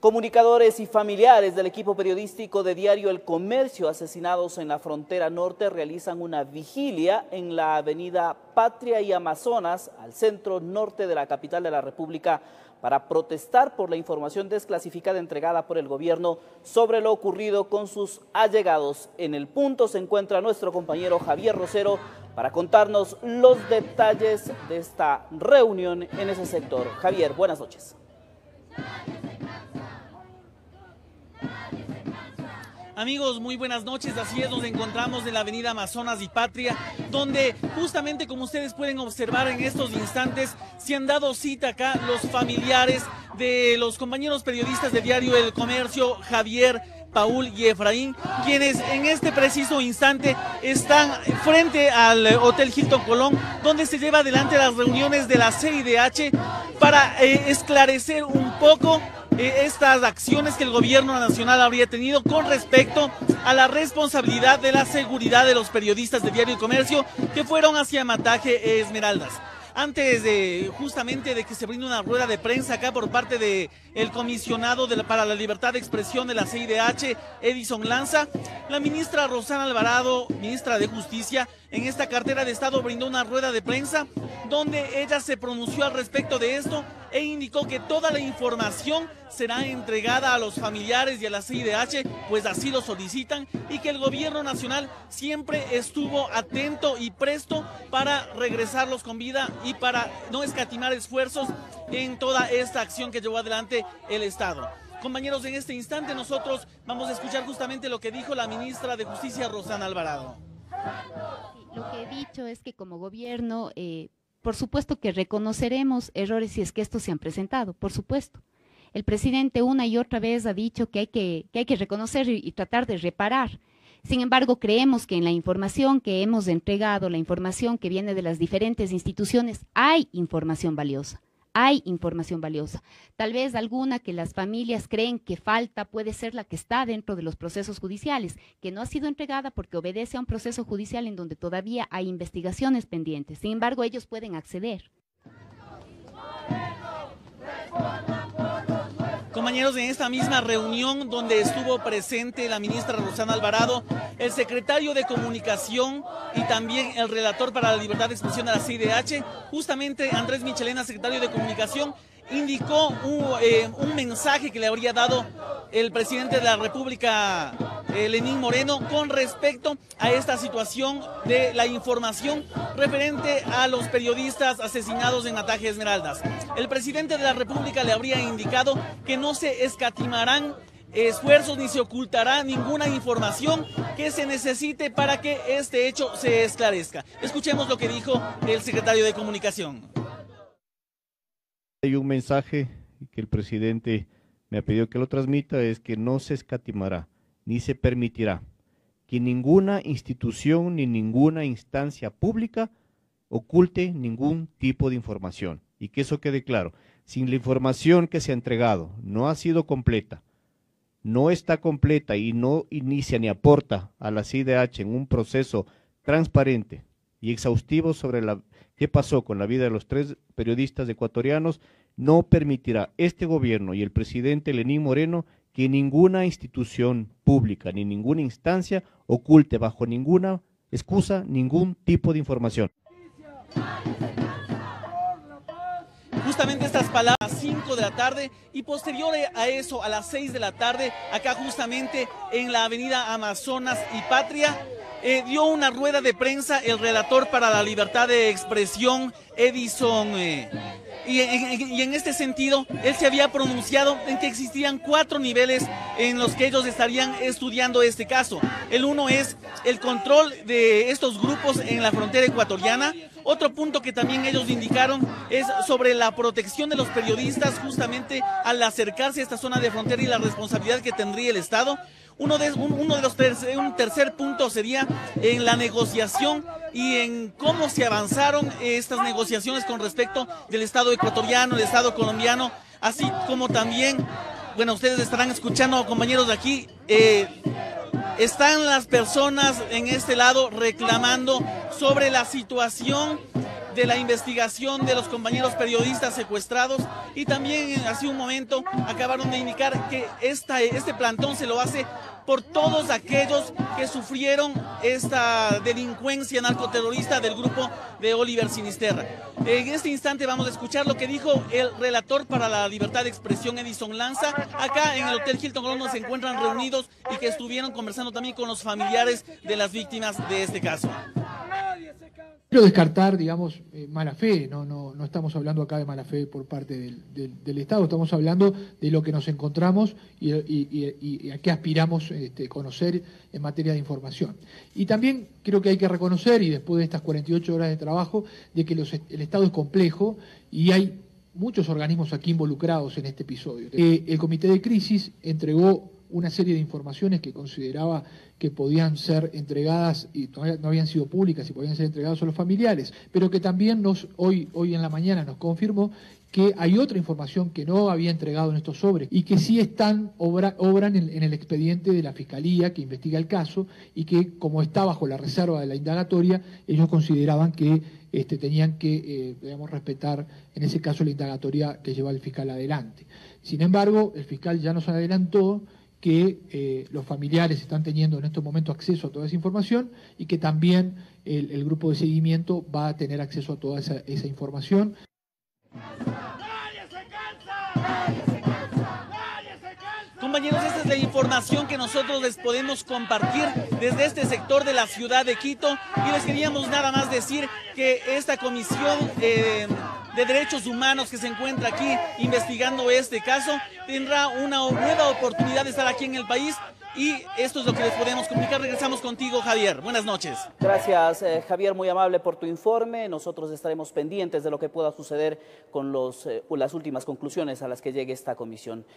Comunicadores y familiares del equipo periodístico de Diario El Comercio asesinados en la frontera norte realizan una vigilia en la avenida Patria y Amazonas, al centro norte de la capital de la República, para protestar por la información desclasificada entregada por el gobierno sobre lo ocurrido con sus allegados. En el punto se encuentra nuestro compañero Javier Rosero para contarnos los detalles de esta reunión en ese sector. Javier, buenas noches. Amigos, muy buenas noches. Así es, nos encontramos en la avenida Amazonas y Patria, donde justamente como ustedes pueden observar en estos instantes, se han dado cita acá los familiares de los compañeros periodistas de Diario El Comercio, Javier, Paul y Efraín, quienes en este preciso instante están frente al Hotel Hilton Colón, donde se lleva adelante las reuniones de la CIDH para eh, esclarecer un poco estas acciones que el gobierno nacional habría tenido con respecto a la responsabilidad de la seguridad de los periodistas de Diario y Comercio que fueron hacia Mataje Esmeraldas. Antes de justamente de que se brinde una rueda de prensa acá por parte de comisionado para la libertad de expresión de la CIDH, Edison Lanza, la ministra Rosana Alvarado, ministra de Justicia, en esta cartera de Estado brindó una rueda de prensa donde ella se pronunció al respecto de esto e indicó que toda la información será entregada a los familiares y a la CIDH, pues así lo solicitan, y que el gobierno nacional siempre estuvo atento y presto para regresarlos con vida y para no escatimar esfuerzos en toda esta acción que llevó adelante el Estado. Compañeros, en este instante nosotros vamos a escuchar justamente lo que dijo la ministra de Justicia, Rosana Alvarado. Lo que he dicho es que como gobierno, eh, por supuesto que reconoceremos errores si es que estos se han presentado, por supuesto. El presidente una y otra vez ha dicho que hay que, que, hay que reconocer y tratar de reparar. Sin embargo, creemos que en la información que hemos entregado, la información que viene de las diferentes instituciones, hay información valiosa hay información valiosa. Tal vez alguna que las familias creen que falta puede ser la que está dentro de los procesos judiciales, que no ha sido entregada porque obedece a un proceso judicial en donde todavía hay investigaciones pendientes. Sin embargo, ellos pueden acceder. Compañeros, en esta misma reunión donde estuvo presente la ministra Rosana Alvarado, el secretario de Comunicación y también el relator para la libertad de expresión de la CIDH, justamente Andrés Michelena, secretario de Comunicación, indicó eh, un mensaje que le habría dado el presidente de la República, eh, Lenín Moreno, con respecto a esta situación de la información referente a los periodistas asesinados en Ataque Esmeraldas. El presidente de la República le habría indicado que no se escatimarán esfuerzos ni se ocultará ninguna información que se necesite para que este hecho se esclarezca. Escuchemos lo que dijo el secretario de Comunicación. Hay un mensaje que el presidente me ha pedido que lo transmita, es que no se escatimará ni se permitirá que ninguna institución ni ninguna instancia pública oculte ningún tipo de información. Y que eso quede claro, si la información que se ha entregado no ha sido completa, no está completa y no inicia ni aporta a la CIDH en un proceso transparente y exhaustivo sobre la, qué pasó con la vida de los tres periodistas ecuatorianos, no permitirá este gobierno y el presidente Lenín Moreno que ninguna institución pública ni ninguna instancia oculte bajo ninguna excusa ningún tipo de información. Justamente estas palabras a 5 de la tarde y posterior a eso a las 6 de la tarde, acá justamente en la avenida Amazonas y Patria, eh, dio una rueda de prensa el relator para la libertad de expresión, Edison. Eh, y, y, en este sentido, él se había pronunciado en que existían cuatro niveles en los que ellos estarían estudiando este caso. El uno es el control de estos grupos en la frontera ecuatoriana. Otro punto que también ellos indicaron es sobre la protección de los periodistas justamente al acercarse a esta zona de frontera y la responsabilidad que tendría el Estado. Uno de, uno de los tercer, un tercer punto sería en la negociación y en cómo se avanzaron estas negociaciones con respecto del Estado ecuatoriano, el Estado colombiano, así como también, bueno, ustedes estarán escuchando, compañeros de aquí, eh, están las personas en este lado reclamando sobre la situación de la investigación de los compañeros periodistas secuestrados y también hace un momento acabaron de indicar que esta, este plantón se lo hace por todos aquellos que sufrieron esta delincuencia narcoterrorista del grupo de Oliver Sinisterra. En este instante vamos a escuchar lo que dijo el relator para la libertad de expresión Edison Lanza. Acá en el Hotel Hilton Colón se encuentran reunidos y que estuvieron conversando también con los familiares de las víctimas de este caso. Quiero descartar, digamos, eh, mala fe, no, no, no estamos hablando acá de mala fe por parte del, Estado, estamos hablando de lo que nos encontramos y, a qué aspiramos este, conocer en materia de información. Y también creo que hay que reconocer, y después de estas 48 horas de trabajo, de que el Estado es complejo y hay muchos organismos aquí involucrados en este episodio. Eh, el Comité de Crisis entregó una serie de informaciones que consideraba que podían ser entregadas y no habían sido públicas y podían ser entregadas a los familiares, pero que también nos hoy hoy en la mañana nos confirmó que hay otra información que no había entregado en estos sobres y que sí están obran en, el expediente de la fiscalía que investiga el caso y que como está bajo la reserva de la indagatoria ellos consideraban que este, tenían que eh, respetar en ese caso la indagatoria que lleva el fiscal adelante. Sin embargo, el fiscal ya nos adelantó que eh, los familiares están teniendo en estos momentos acceso a toda esa información y que también el, grupo de seguimiento va a tener acceso a toda esa, esa información. Compañeros, esta es la información que nosotros les podemos compartir desde este sector de la ciudad de Quito y les queríamos nada más decir que esta comisión eh, de Derechos Humanos que se encuentra aquí investigando este caso tendrá una nueva oportunidad de estar aquí en el país y esto es lo que les podemos comunicar. Regresamos contigo, Javier. Buenas noches. Gracias, eh, Javier, muy amable por tu informe. Nosotros estaremos pendientes de lo que pueda suceder con los, eh, las últimas conclusiones a las que llegue esta comisión.